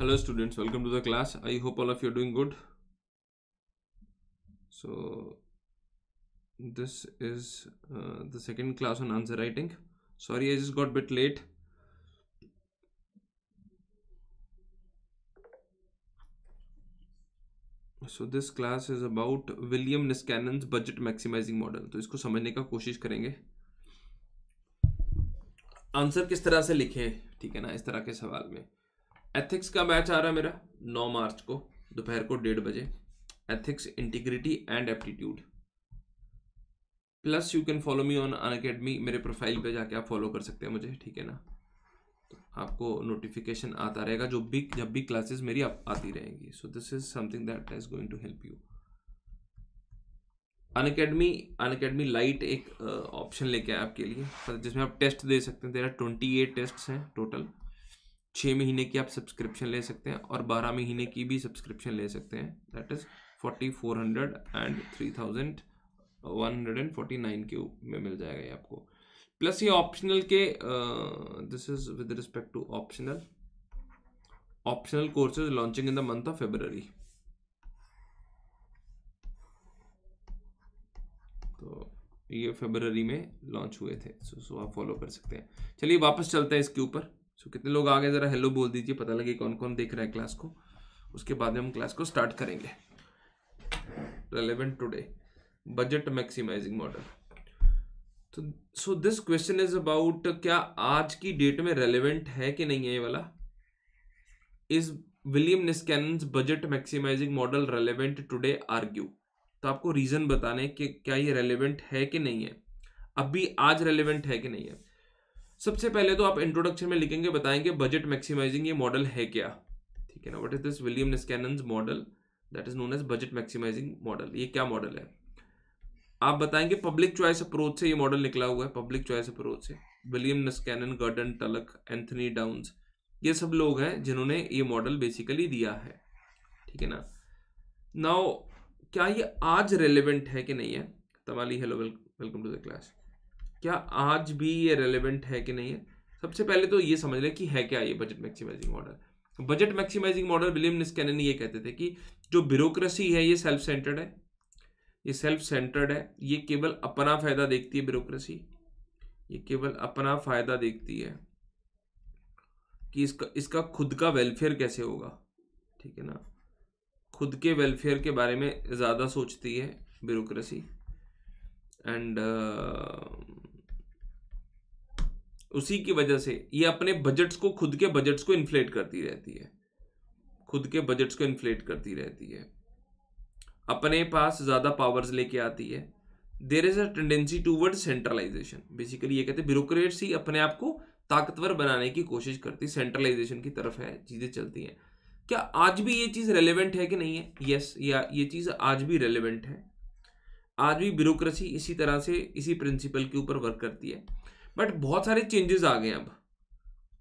Hello students, welcome to the class. I hope all of you are doing good. So this is uh, the second class on answer writing. Sorry, I just got bit late. So this class is about William Niskanen budget maximizing model. तो इसको समझने का कोशिश करेंगे answer किस तरह से लिखे ठीक है ना इस तरह के सवाल में एथिक्स का मैच आ रहा है मेरा 9 मार्च को दोपहर को डेढ़ बजे। Ethics integrity and aptitude plus you can follow me on Unacademy मेरे प्रोफ़ाइल पे जाके आप फॉलो कर सकते हैं मुझे ठीक है ना? तो आपको नोटिफिकेशन आता रहेगा जो भी जब भी क्लासेस मेरी आप आती रहेंगी। So this is something that is going to help you Unacademy Unacademy Lite एक ऑप्शन uh, लेके आपके लिए। जिसमें आप टेस्ट दे सकते हैं तेरा ट्वेंटी एट टेस्ट हैं टोटल छः महीने की आप सब्सक्रिप्शन ले सकते हैं और बारह महीने की भी सब्सक्रिप्शन ले सकते हैं। That is forty four hundred and three thousand one hundred and forty nine के में मिल जाएगा ये आपको। प्लस ये ऑप्शनल के this is with respect to optional optional courses launching in the month of February तो ये फेबररी में लॉन्च हुए थे सो so, सो आप फॉलो कर सकते हैं। चलिए वापस चलते हैं इसके ऊपर। सो so, कितने लोग आ गए ज़रा हेलो बोल दीजिए पता लगे कौन कौन देख रहा है क्लास को। उसके बाद हम क्लास को स्टार्ट करेंगे। Relevant today budget maximising model तो so this question is about क्या आज की डेट में रेलेवेंट है कि नहीं है ये वाला? Is William Niskanen budget maximising model relevant today argue तो आपको रीजन बताने कि क्या ये रेलेवेंट है कि नहीं है? अभी आज रेलेवेंट है कि नहीं है? सबसे पहले तो आप इंट्रोडक्शन में लिखेंगे, बताएँगे बजट मैक्सिमाइजिंग ये मॉडल है क्या? ठीक है ना? What is this William Niskanen model that is known as budget maximising model ये क्या मॉडल है? आप बताएँगे पब्लिक चॉइस अप्रोच से ये मॉडल निकला हुआ है पब्लिक चॉइस अप्रोच से। William Niskanen Gordon Tullock Anthony Downs ये सब लोग हैं जिन्होंने ये मॉडल बेसिकली दिया है। ठीक है ना? नाउ क्या ये आज रेलिवेंट है कि नहीं है? Tamali hello welcome to the class क्या आज भी ये रेलिवेंट है कि नहीं है? सबसे पहले तो ये समझ लें कि है क्या ये budget maximising model budget maximising model William Niskanen ये कहते थे कि जो ब्यूरोक्रेसी है, ये सेल्फ सेंटर्ड है. ये सेल्फ सेंटर्ड है, ये केवल अपना फ़ायदा देखती है ब्यूरोक्रेसी ये केवल अपना फ़ायदा देखती है कि इसका इसका खुद का वेलफेयर कैसे होगा? ठीक है ना? खुद के वेलफेयर के बारे में ज़्यादा सोचती है ब्यूरोक्रेसी एंड उसी की वजह से ये अपने बजट्स को खुद के बजट्स को इन्फ्लेट करती रहती है। खुद के बजट्स को इन्फ्लेट करती रहती है। अपने पास ज़्यादा पावर्स लेके आती है। There is a tendency toward centralisation basically ये कहते हैं ब्यूरोक्रेट्स अपने आप को ताकतवर बनाने की कोशिश करती सेंट्रलाइजेशन की तरफ़ है चीज़ें चलती हैं। क्या आज भी ये चीज़ रेलिवेंट है कि नहीं है? यस yes, या ये चीज़ आज भी रेलिवेंट है। आज भी ब्यूरोक्रेसी इसी तरह से इसी प्रिंसिपल के ऊपर वर्क करती है। बट बहुत सारे चेंजेस आ गए अब।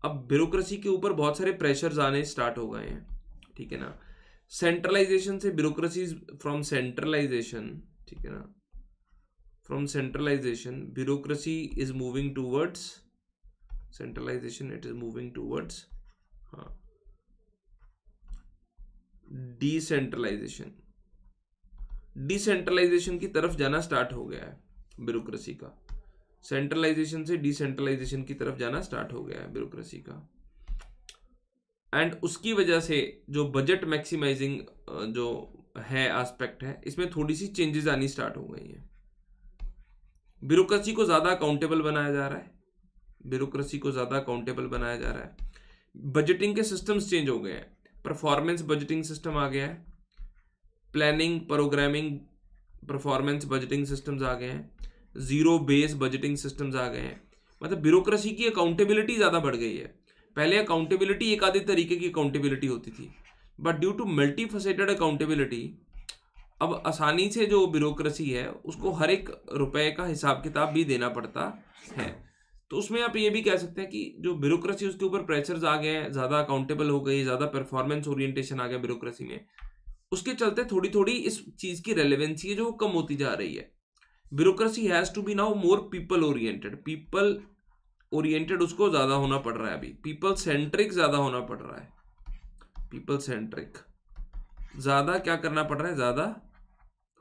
अब ब्यूरोक्रेसी के ऊपर बहुत सारे प्रेशर्स आने स्टार्ट हो गए हैं, ठीक है ना? सेंट्रलाइजेशन से ब्यूरोक्रेसी फ्रॉम सेंट्रलाइजेशन ठीक है ना? From centralisation bureaucracy is moving towards centralisation it is moving towards हाँ। डिसेंट्रलाइजेशन डिसेंट्रलाइजेशन की तरफ़ जाना स्टार्ट हो गया है ब्यूरोक्रेसी का। सेंट्रलाइजेशन से डिसेंट्रलाइजेशन की तरफ़ जाना स्टार्ट हो गया है ब्यूरोक्रेसी का। एंड उसकी वजह से जो बजट मैक्सिमाइजिंग जो है एस्पेक्ट है, इसमें थोड़ी सी चेंजेस आनी स्टार्ट हो गई हैं। ब्यूरोक्रेसी को ज़्यादा अकाउंटेबल बनाया जा रहा है। ब्यूरोक्रेसी को ज़्यादा अकाउंटेबल बनाया जा रहा है। बजटिंग के सिस्टम्स चेंज हो गए हैं। परफॉर्मेंस बजटिंग सिस्टम आ गया है। Planning, programming, performance budgeting systems आ गए हैं। ज़ीरो बेस बजटिंग सिस्टम्स आ गए हैं। मतलब ब्यूरोक्रेसी की अकाउंटेबिलिटी ज़्यादा बढ़ गई है। पहले अकाउंटेबिलिटी एक आधे तरीके की अकाउंटेबिलिटी होती थी but due to multi faceted accountability अब आसानी से जो ब्यूरोक्रेसी है, उसको हर एक रुपए का हिसाब किताब भी देना पड़ता है। तो उसमें आप ये भी कह सकते हैं कि जो ब्यूरोक्रेसी उसके ऊपर प्रेशर्स आ गए हैं, ज़्यादा अकाउंटेबल हो गई, ज़्यादा परफॉर्मेंस ओरिएंटेशन आ गया ब्यूरोक्रेसी में। उसके चलते थोड़ी थोड़ी इस चीज़ की रेलिवेंसी है जो कम होती जा रही है। Bureaucracy has to be now more people oriented people oriented उसको ज़्यादा होना पड़ रहा है अभी। पीपल सेंट्रिक ज़्यादा होना पड़ रहा है। पीपल सेंट्रिक ज़्यादा क्या करना पड़ रहा है? ज़्यादा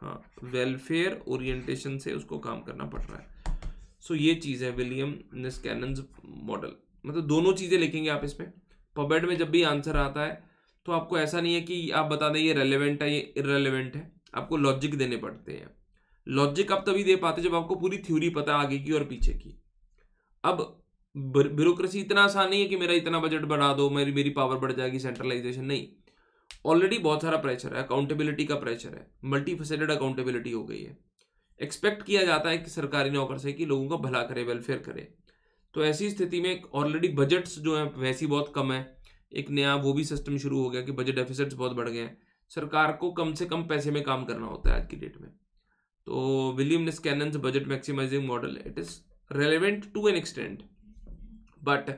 हाँ वेलफेयर ओरिएंटेशन से उसको काम करना पड़ रहा है। सो so, ये चीज़ है विलियम निस्कैन मॉडल मतलब दोनों चीज़ें लिखेंगे आप इसमें। पबेड में जब भी आंसर आता है तो आपको ऐसा नहीं है कि आप बता दें ये रेलिवेंट है ये इरेलीवेंट है। आपको लॉजिक देने पड़ते हैं। लॉजिक आप तभी दे पाते जब आपको पूरी थ्योरी पता है आगे की और पीछे की। अब ब्यूरोक्रेसी इतना आसान नहीं है कि मेरा इतना बजट बढ़ा दो, मेरी मेरी पावर बढ़ जाएगी सेंट्रलाइजेशन नहीं। ऑलरेडी बहुत सारा प्रेशर है अकाउंटेबिलिटी का प्रेशर है मल्टी फेसेटेड अकाउंटेबिलिटी हो गई है। एक्सपेक्ट किया जाता है कि सरकारी नौकर से कि लोगों का भला करे वेलफेयर करे। तो ऐसी स्थिति में ऑलरेडी बजट्स जो है, वैसी बहुत कम है। एक नया वो भी सिस्टम शुरू हो गया कि बजट डेफिसिट्स बहुत बढ़ गए हैं। सरकार को कम से कम पैसे में काम करना होता है आज की डेट में। तो William Niskanen budget maximising model it is relevant to an extent but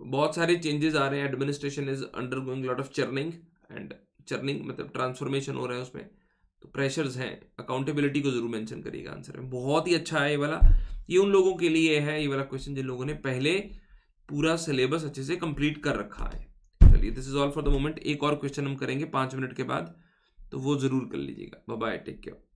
बहुत सारे चेंजेस आ रहे हैं administration is undergoing lot of churning and churning मतलब ट्रांसफॉर्मेशन हो रहा है उसमें। तो प्रेशर्स हैं अकाउंटेबिलिटी को ज़रूर मेंशन करिएगा आंसर में। बहुत ही अच्छा है ये वाला। ये उन लोगों के लिए है, ये वाला क्वेश्चन जिन लोगों ने पहले पूरा सिलेबस अच्छे से कंप्लीट कर रखा है। चलिए this is all for the moment एक और क्वेश्चन हम करेंगे पाँच मिनट के बाद तो वो ज़रूर कर लीजिएगा। Bye take care